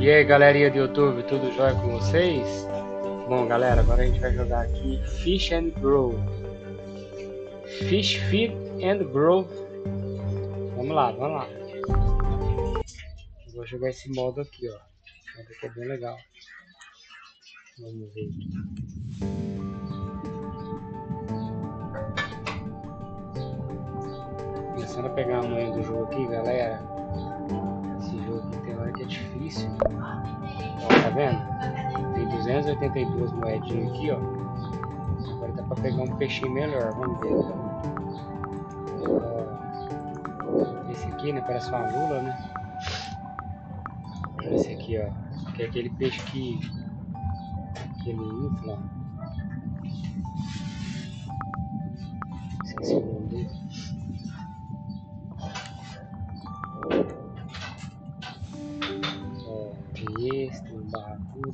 E aí galerinha do YouTube, tudo jóia com vocês? Bom galera, agora a gente vai jogar aqui Fish and Grow Fish Feed and Grow Vamos lá, vamos lá. Vou jogar esse modo aqui, ó. Modo aqui é bem legal. Vamos ver. Aqui Começando a pegar a manha do jogo aqui, galera. Esse tem hora que é difícil Ó, tá vendo? Tem 282 moedinhas aqui, ó. Agora dá pra pegar um peixinho melhor, vamos ver. Esse aqui, né? Parece uma lula, né? Esse aqui, ó. Que é aquele peixe que, que ele infla.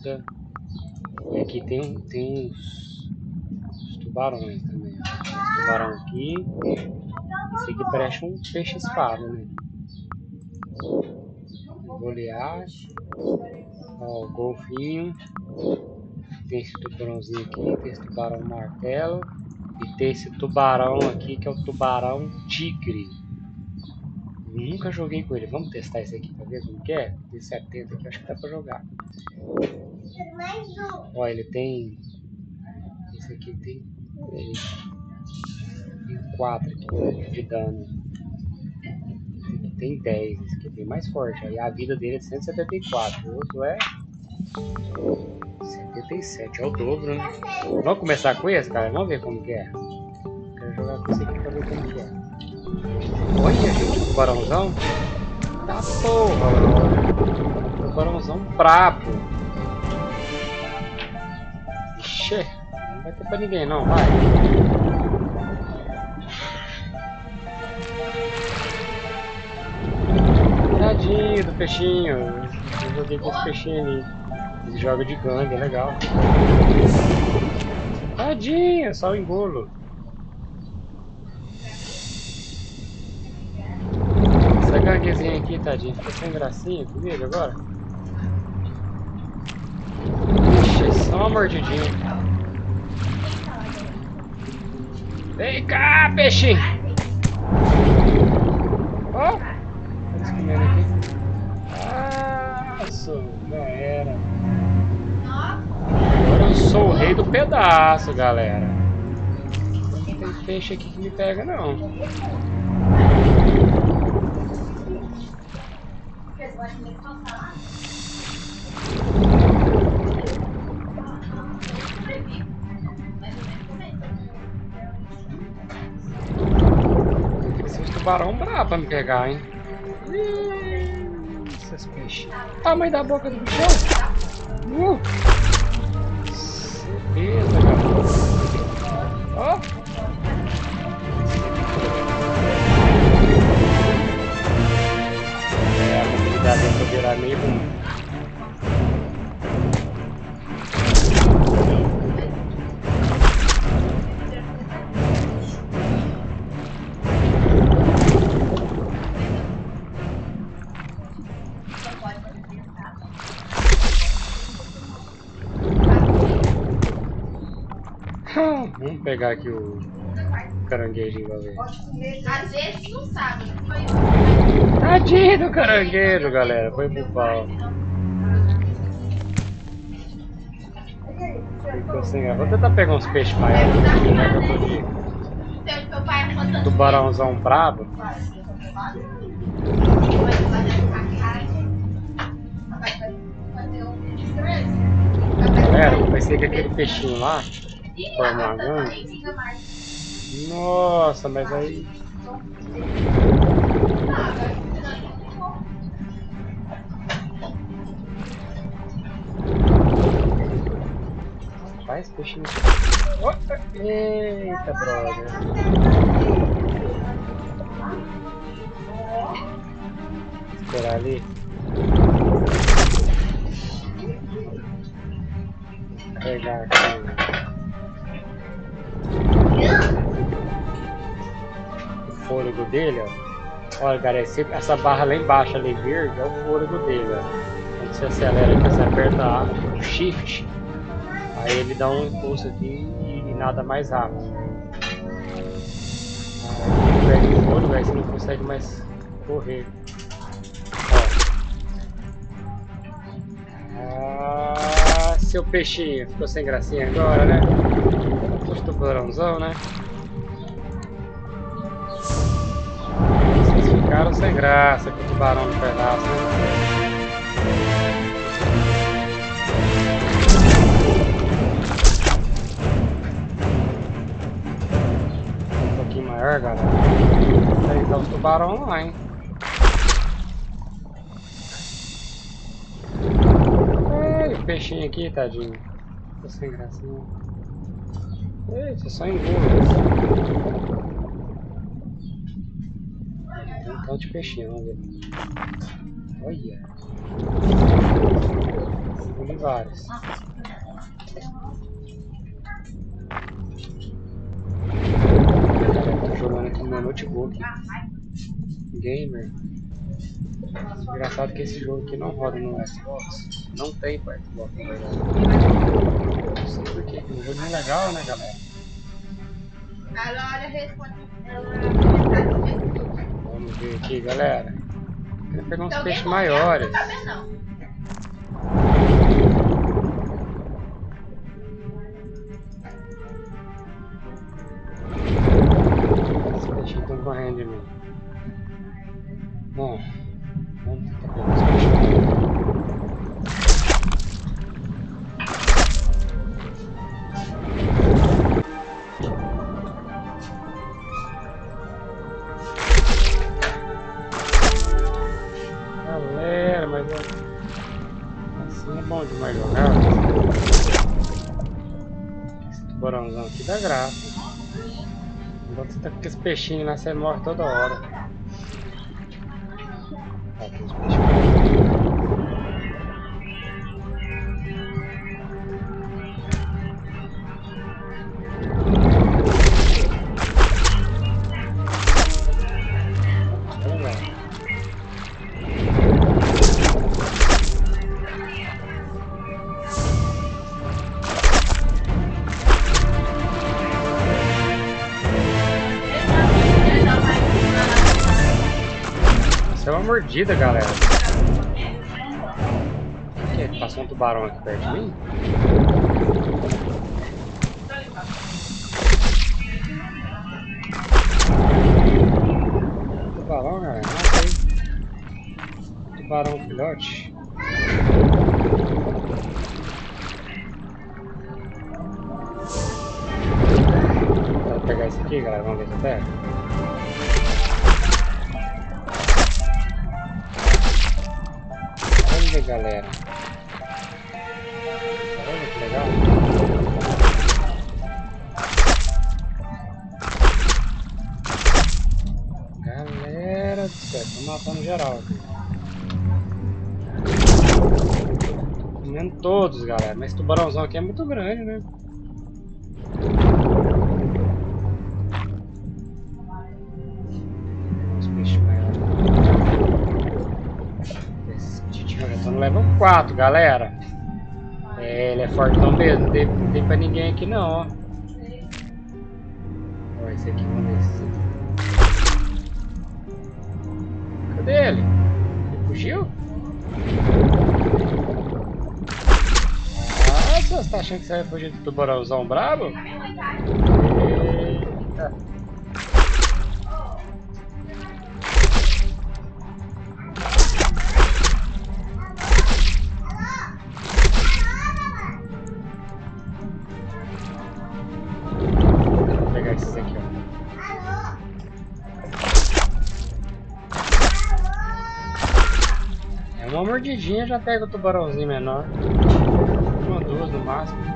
Barracuda. E aqui tem, tem uns, uns tubarões também. Ó. tubarão aqui. Esse aqui parece um peixe espada, né? Goleache. Ó, o golfinho. Tem esse tubarãozinho aqui, tem esse tubarão martelo. E tem esse tubarão aqui que é o tubarão tigre. Nunca joguei com ele. Vamos testar esse aqui pra ver como que é? Tem 70 aqui, acho que dá pra jogar. Ó, ele tem... Esse aqui tem... Tem 4 aqui de dano. Aqui tem 10. Esse aqui é bem mais forte. Aí a vida dele é 174. O outro é... 77. É o dobro, né? Vamos começar com esse, cara? Vamos ver como que é. Quero jogar com esse aqui pra ver como que é. Olha, gente, tubarãozão. Tá porra, mano. Tubarãozão brabo. Não vai ter pra ninguém não, vai. Tadinho do peixinho. Eu joguei com esse peixinho ali. Ele joga de gangue, é legal. Tadinho, só o engulo. ganguezinha aqui, tadinho. Ficou sem gracinha comigo agora. Mordidinha. Vem cá, peixinho! Oh, eles comendo aqui. Nossa, já era. Agora eu sou o rei do pedaço, galera. Não tem peixe aqui que me pega, não. Esses tubarão brabo pra me pegar, hein? esses peixes. Tamanho da boca do bichão. Uh! Certeza, galera. Ó. dá dentro virar meio pegar aqui o caranguejinho pra ver. Às vezes não sabe, foi Tadinho do caranguejo, galera. Foi pro pau. Ficou sem. Vou tentar pegar uns peixes maiores né? Tubarãozão brabo. Galera, eu pensei que aquele peixinho lá gangue. Nossa, mas aí. Faz peixinho. Opa! Eita, brother. Esperar ali. Pegar aqui. Fôlego dele, ó. Olha, cara, esse, essa barra lá embaixo ali verde é o fôlego dele, ó. Quando você acelera aqui, você aperta o shift, aí ele dá um impulso aqui e nada mais rápido. Aí perde o fôlego, aí você não consegue mais correr. Ah, seu peixinho, ficou sem gracinha agora, né? Os tubarãozão, né? Ficaram sem graça com o tubarão no pedaço? Um pouquinho maior, galera. Aí tá os tubarão lá, hein? Ai, o peixinho aqui, tadinho. Tô sem gracinha. Eita, só engula. Tem um tanto de peixinho, vamos ver. Olha. Engoli vários. Tô jogando aqui meu notebook. Gamer. Engraçado que esse jogo aqui não roda no Xbox. Não tem para Xbox, na verdade. Não sei porquê. Um jogo é legal, né, galera? A Laura responde. Vamos ver aqui, galera. Quero pegar uns peixes maiores. Não tá. Os peixinhos estão correndo de mim. Bom, dá graça. Enquanto você tá com aqueles peixinhos lá, você morre toda hora. Mordida, galera. O que? Passou um tubarão aqui perto de mim? Tubarão, galera. Matei. Tubarão filhote. Vou pegar esse aqui, galera. Vamos ver se eu pego. Galera. Olha que legal. Galera do céu, tô matando geral aqui. Comendo todos, galera. Mas esse tubarãozão aqui é muito grande, né? 4, galera. É, ele é fortão mesmo, não tem, tem pra ninguém aqui não, ó. Ó, esse aqui, vamos ver aqui. Cadê ele? Ele fugiu? Ah, você tá achando que você vai fugir do tubarãozão brabo? Uma mordidinha já pega o tubarãozinho menor. Uma, duas no máximo.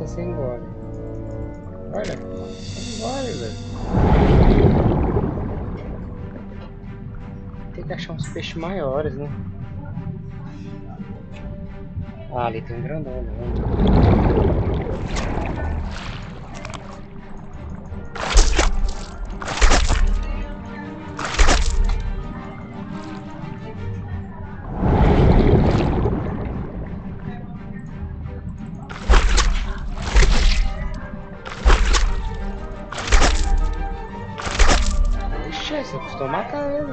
Mata, você engole. Olha, engole, velho. Tem que achar uns peixes maiores, né? Ah, ali tem um grandão, né? Você custou matar ele.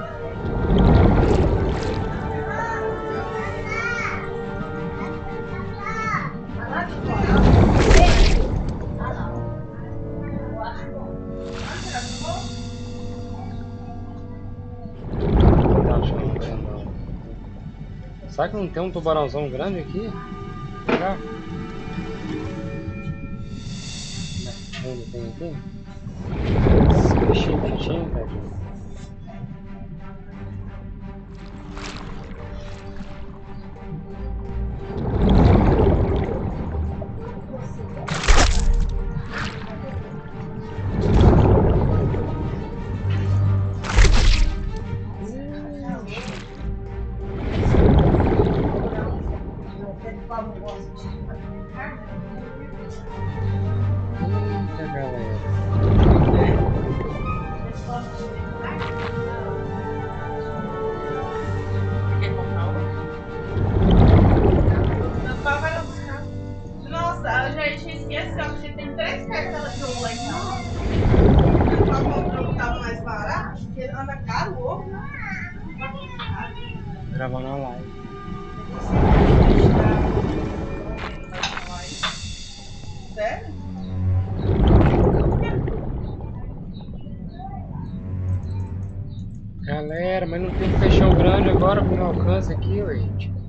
Tá achando um grandão. Será que não tem um tubarãozão grande aqui? Pegar? Onde tem aqui? Esse bichinho pequenininho, tadinho.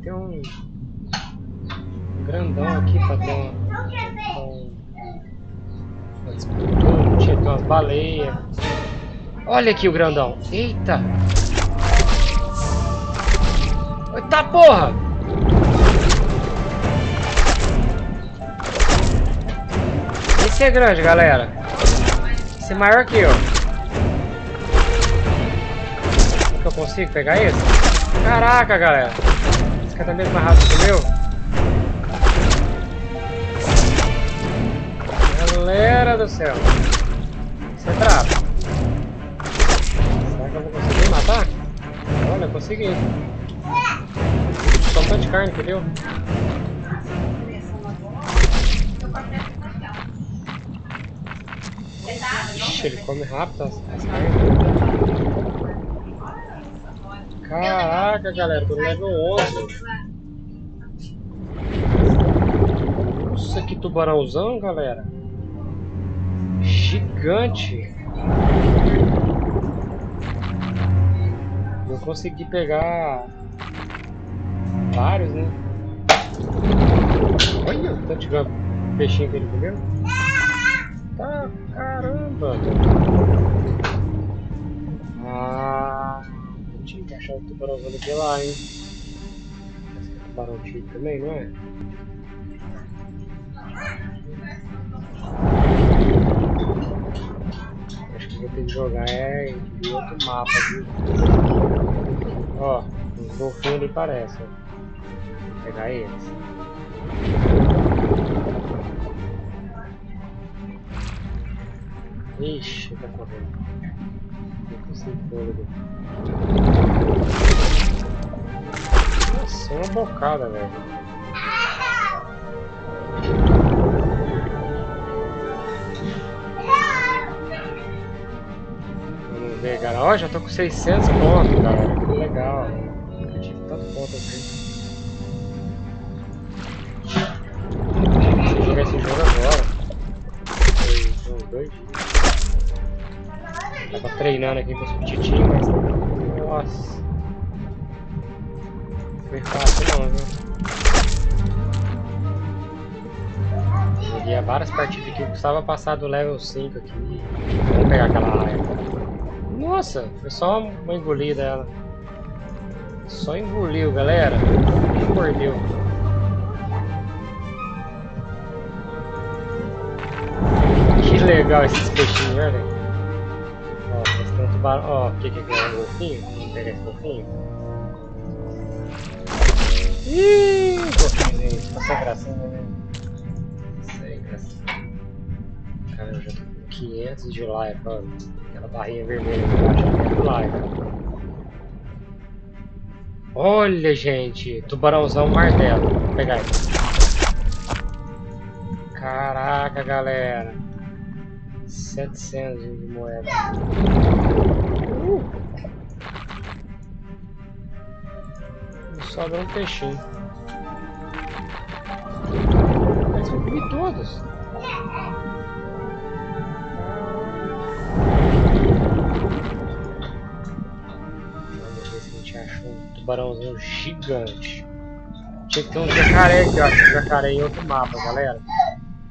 Ter um grandão aqui pra ter um- uma disputa. Tinha umas baleias. Olha aqui o grandão. Eita! Eita porra! Esse é grande, galera. Esse é maior que eu. Será que eu consigo pegar esse? Caraca, galera. Tá mesmo mais rápido que o meu. Galera do céu. Isso é brabo. Será que eu vou conseguir matar? Olha, eu consegui. Só um tanto de carne que deu. Ixi, ele come rápido as carnes. Caraca, galera, tô level 11. Nossa, que tubarãozão, galera. Gigante. Eu consegui pegar vários, né? Olha o tanto de peixinho que ele comeu. Tá, caramba. O tubarãozão aqui lá, hein? Esse tubarão tigre também, não é? Acho que vou ter que jogar é em outro mapa, viu? Ó, os golfinhos ali parecem. Vou pegar eles. Ixi, tá correndo. Consigo fôlego. Nossa, é uma bocada, velho. Vamos ver, galera. Ó, já tô com 600 pontos, galera. Que legal. treinando aqui com os petitinhos, mas. Nossa. Foi fácil não, viu? Joguei várias partidas aqui, eu precisava passar do level 5 aqui. Vamos pegar aquela área. Nossa, foi só uma engolida ela. Só engoliu, galera. Me mordeu. Que legal esses peixinhos, velho. Tubarão. Ó, o que que é? Um golfinho? Vamos pegar esse golfinho. Ih, golfinho, ficou sem gracinha, né? Sem gracinha. Cara, eu já tô com 500 de like, ó. Aquela barrinha vermelha embaixo, 500 like. Olha, gente, tubarãozão martelo. Vou pegar ele. Caraca, galera. 700 de moeda. Sobra um peixinho. Mas eu comi todos. Vamos ver se a gente acha um tubarãozinho gigante. Tinha que ter um jacaré aqui, acho que jacaré em outro mapa, galera.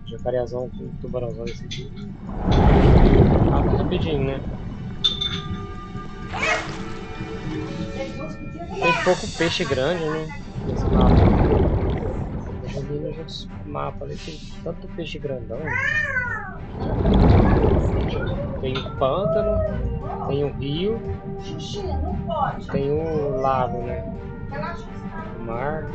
Jacarezão com tubarãozão desse aqui. Ah, rapidinho, né? Pouco peixe grande, né? Nesse mapa. Eu nos outros mapas ali, tem tanto peixe grandão. Tem o pântano, tem o rio, tem o lago, né? O mar.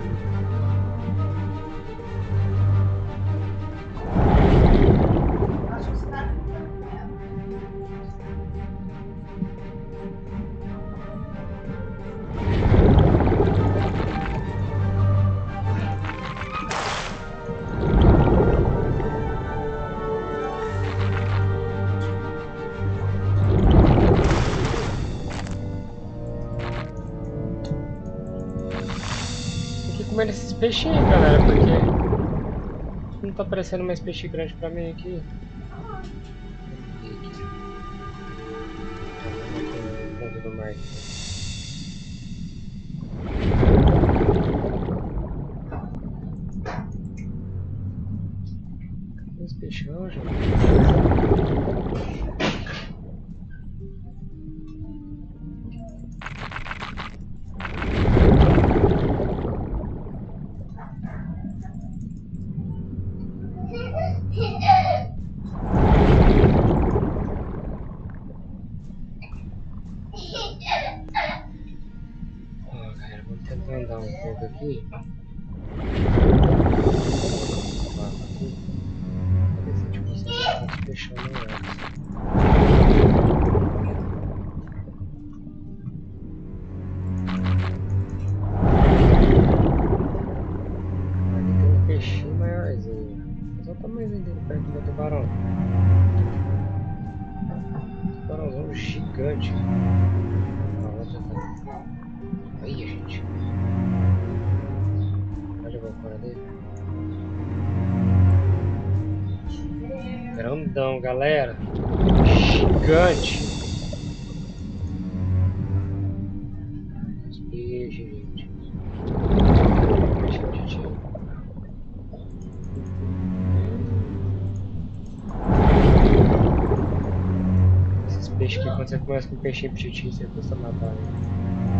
Peixinhos, galera, porque não tá aparecendo mais peixe grande pra mim aqui. Fundo do mar. Cadê os peixão, gente? Grandão, galera. Gigante. Peixes, gente. Esses peixes aqui, quando você começa com um peixinho petitinho, você custa matar ele.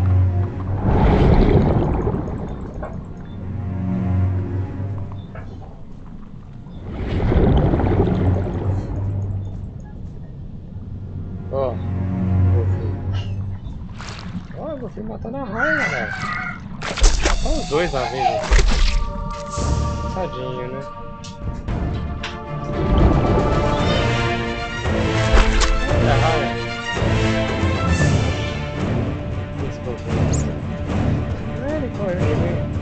Tadinho, né? Olha ele correu, hein?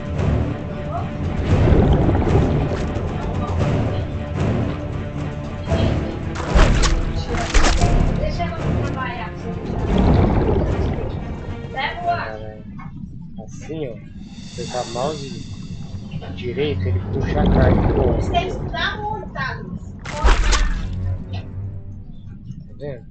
Assim, ó. Apertar o mouse direito, ele puxa a carne pro Eles têm que estudar montados. Tá vendo?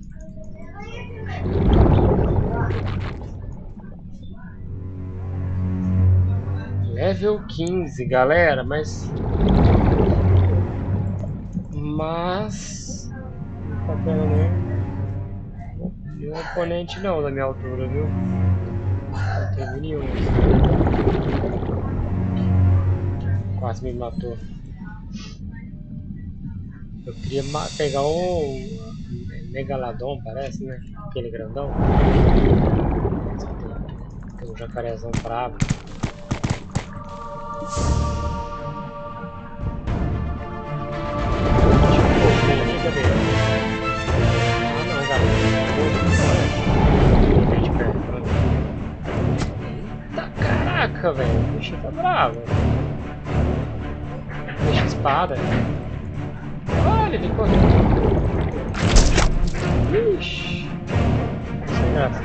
Level 15, galera, mas. Mas. Tá vendo, né? Não é oponente não da minha altura, viu? Não teve nenhum. Quase me matou. Eu queria pegar o Megalodon, parece, né? Aquele grandão. Tem um jacarezão bravo. Caraca, velho, o bicho tá bravo. Espada. Olha, ele correu. Ixi. Sem graça.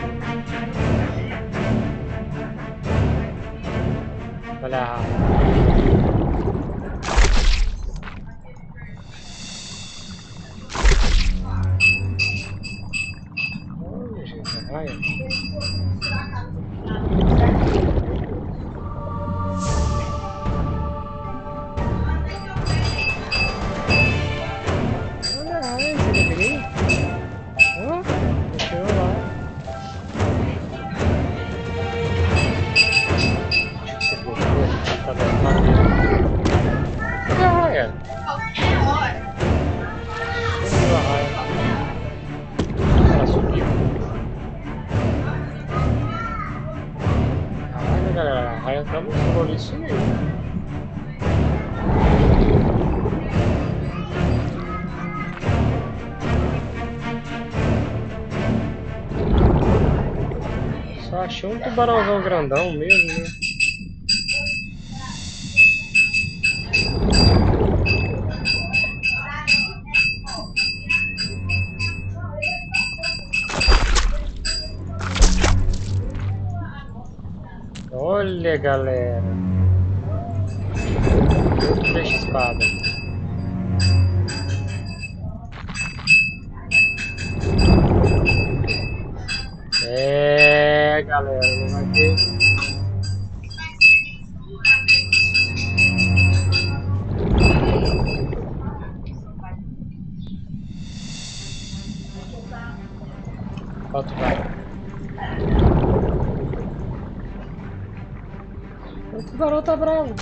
Olha a Só achei um tubarãozão grandão mesmo, né? Olha, galera. Peixe espada. Galera, vai ter. Quanto vai? O tubarão tá bravo.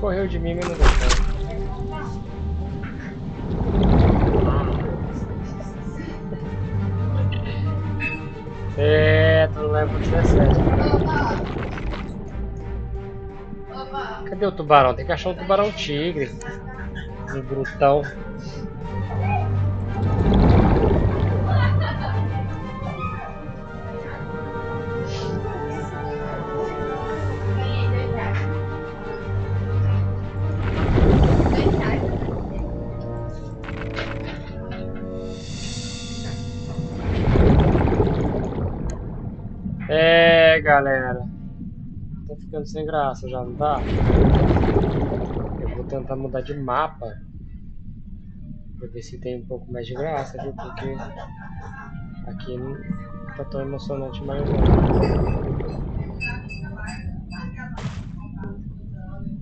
Correu de mim, mas não. É, leva 17. Né? Opa. Cadê o tubarão? Tem que achar um tubarão tigre. Um brutão. Ficando sem graça já, não tá? Eu vou tentar mudar de mapa. Pra ver se tem um pouco mais de graça, viu? Porque aqui não tá tão emocionante mais não.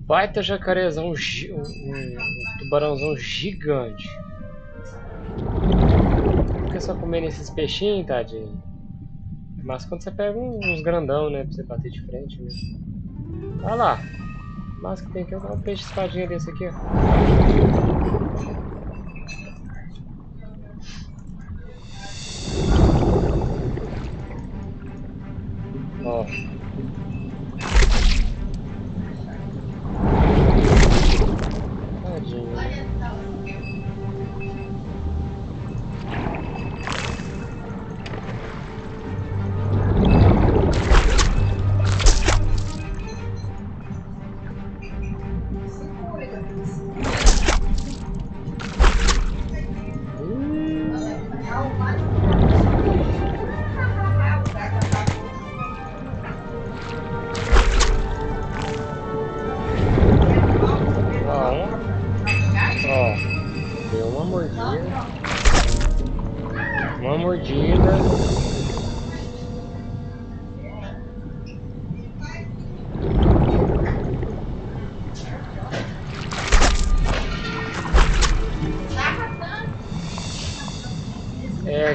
Baita jacarezão, um, um- tubarãozão gigante. Fica só comendo esses peixinhos, tadinho. Mas quando você pega uns grandão, né? Pra você bater de frente, né? Olha lá. Mas que tem dar um peixe espadinha desse aqui. Ó.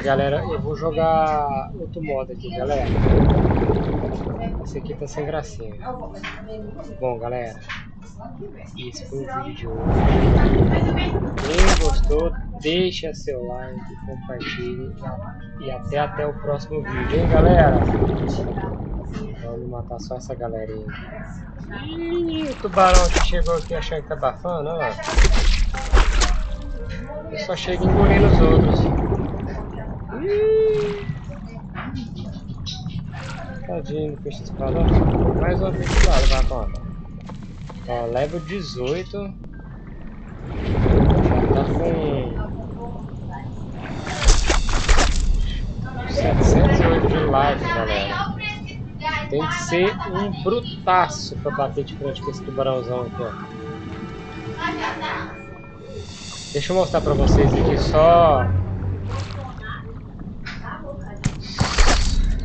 galera, eu vou jogar outro modo aqui, galera. Esse aqui tá sem gracinha. Bom, galera, esse foi o vídeo de hoje. Quem gostou, deixa seu like, compartilhe e até até o próximo vídeo, hein galera? Vamos matar só essa galerinha. Ih, o tubarão que chegou aqui achando que tá abafando, ó. Eu só chego engolindo os outros. Tadinho do peixe espada. Mais uma peixe espada, vai conta. Ó, level 18. Já tá com 708 de live, galera. Tem que ser um brutaço pra bater de frente com esse tubarãozão aqui, ó. Deixa eu mostrar pra vocês aqui só...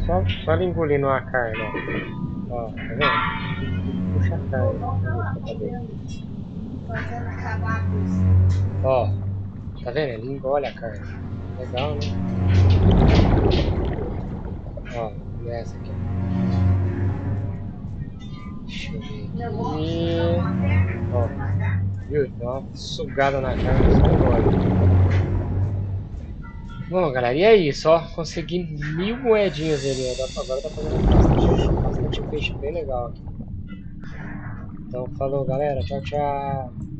Só, só ele engolindo a carne, ó. Ó, tá vendo? Puxa a carne. Ó, tá vendo? Ele engole a carne. Legal, né? Ó, essa aqui. Deixa eu ver aqui. Ó, viu? Dá uma sugada na carne, só engole. Bom, galera, e é isso, ó. Consegui mil moedinhas ali, ó. Agora tá fazendo bastante, bastante peixe bem legal aqui. Então, falou, galera. Tchau, tchau.